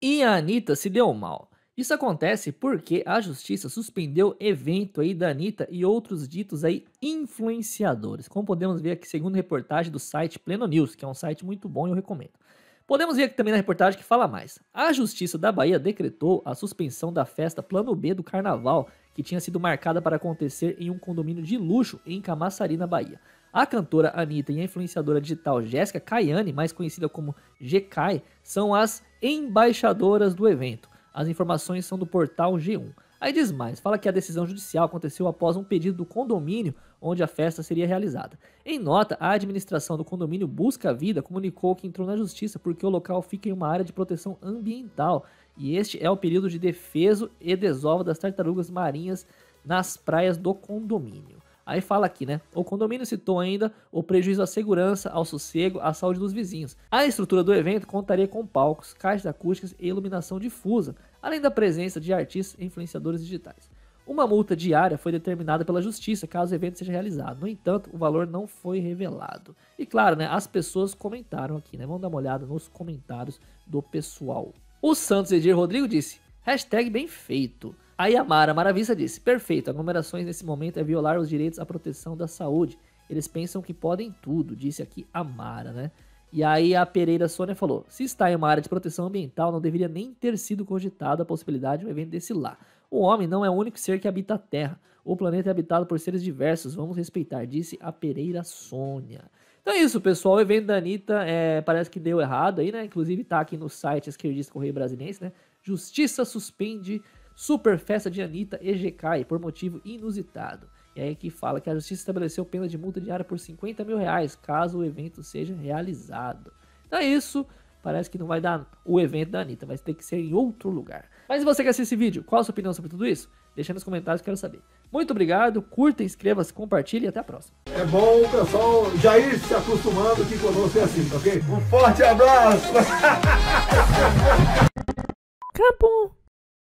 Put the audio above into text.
E a Anitta se deu mal. Isso acontece porque a justiça suspendeu evento aí da Anitta e outros ditos aí influenciadores. Como podemos ver aqui, segundo reportagem do site Pleno News, que é um site muito bom e eu recomendo. Podemos ver aqui também na reportagem que fala mais. A Justiça da Bahia decretou a suspensão da festa Plano B do Carnaval, que tinha sido marcada para acontecer em um condomínio de luxo em Camaçari, na Bahia. A cantora Anitta e a influenciadora digital Jéssica Caiane, mais conhecida como GK, são as embaixadoras do evento. As informações são do portal G1. Aí diz mais, fala que a decisão judicial aconteceu após um pedido do condomínio onde a festa seria realizada. Em nota, a administração do condomínio Busca Vida comunicou que entrou na justiça porque o local fica em uma área de proteção ambiental e este é o período de defesa e desova das tartarugas marinhas nas praias do condomínio. Aí fala aqui, né? O condomínio citou ainda o prejuízo à segurança, ao sossego, à saúde dos vizinhos. A estrutura do evento contaria com palcos, caixas acústicas e iluminação difusa, além da presença de artistas e influenciadores digitais. Uma multa diária foi determinada pela justiça caso o evento seja realizado. No entanto, o valor não foi revelado. E claro, né, as pessoas comentaram aqui, né? Vamos dar uma olhada nos comentários do pessoal. O Santos Edir Rodrigo disse: hashtag bem feito. A Yamara Maravista disse: Perfeito, aglomerações nesse momento é violar os direitos à proteção da saúde. Eles pensam que podem tudo, disse aqui a Mara, né? E aí a Pereira Sônia falou: se está em uma área de proteção ambiental, não deveria nem ter sido cogitada a possibilidade de um evento desse lá. O homem não é o único ser que habita a Terra. O planeta é habitado por seres diversos, vamos respeitar, disse a Pereira Sônia. Então é isso, pessoal. O evento da Anitta é, parece que deu errado aí, né? Inclusive tá aqui no site esquerdista Correio Brasileiro, né? Justiça suspende Super festa de Anitta EGK por motivo inusitado. E aí que fala que a justiça estabeleceu pena de multa diária por 50 mil reais caso o evento seja realizado. Então é isso. Parece que não vai dar o evento da Anitta, vai ter que ser em outro lugar. Mas se você quer assistir esse vídeo, qual a sua opinião sobre tudo isso? Deixa nos comentários, quero saber. Muito obrigado, curta, inscreva-se, compartilhe e até a próxima. É bom o pessoal já ir se acostumando que conosco é assim, ok? Um forte abraço! Acabou!